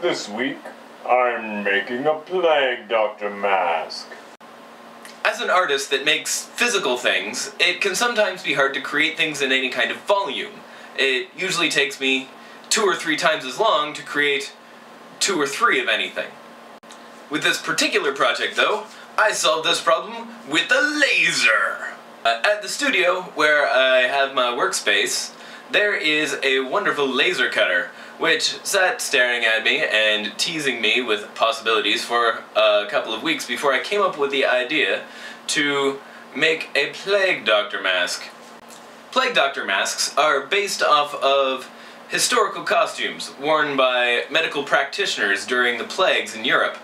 This week, I'm making a plague doctor mask. As an artist that makes physical things, it can sometimes be hard to create things in any kind of volume. It usually takes me two or three times as long to create two or three of anything. With this particular project, though, I solved this problem with a laser! Uh, at the studio, where I have my workspace, there is a wonderful laser cutter, which sat staring at me and teasing me with possibilities for a couple of weeks before I came up with the idea to make a Plague Doctor mask. Plague Doctor masks are based off of historical costumes worn by medical practitioners during the plagues in Europe.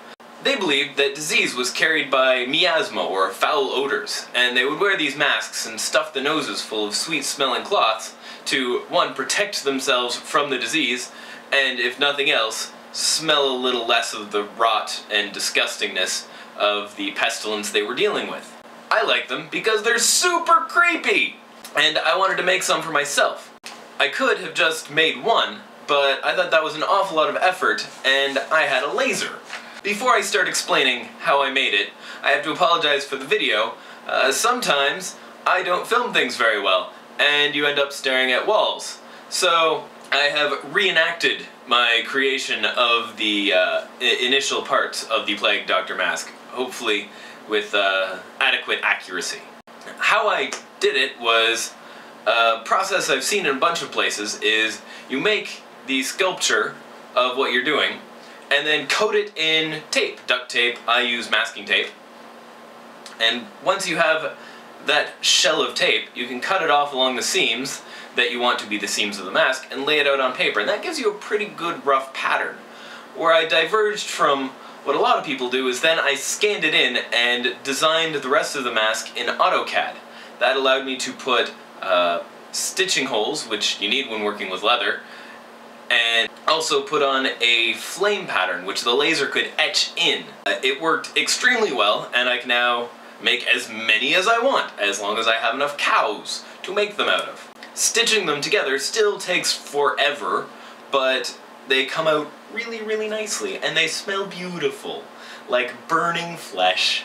They believed that disease was carried by miasma or foul odors, and they would wear these masks and stuff the noses full of sweet smelling cloths to, one, protect themselves from the disease, and if nothing else, smell a little less of the rot and disgustingness of the pestilence they were dealing with. I like them because they're super creepy! And I wanted to make some for myself. I could have just made one, but I thought that was an awful lot of effort, and I had a laser. Before I start explaining how I made it, I have to apologize for the video. Uh, sometimes I don't film things very well, and you end up staring at walls. So I have reenacted my creation of the uh, initial parts of the Plague Doctor mask, hopefully with uh, adequate accuracy. How I did it was a process I've seen in a bunch of places is you make the sculpture of what you're doing and then coat it in tape, duct tape. I use masking tape. And once you have that shell of tape, you can cut it off along the seams that you want to be the seams of the mask and lay it out on paper. And that gives you a pretty good rough pattern. Where I diverged from what a lot of people do is then I scanned it in and designed the rest of the mask in AutoCAD. That allowed me to put uh, stitching holes, which you need when working with leather, and also put on a flame pattern which the laser could etch in. Uh, it worked extremely well and I can now make as many as I want as long as I have enough cows to make them out of. Stitching them together still takes forever but they come out really really nicely and they smell beautiful like burning flesh.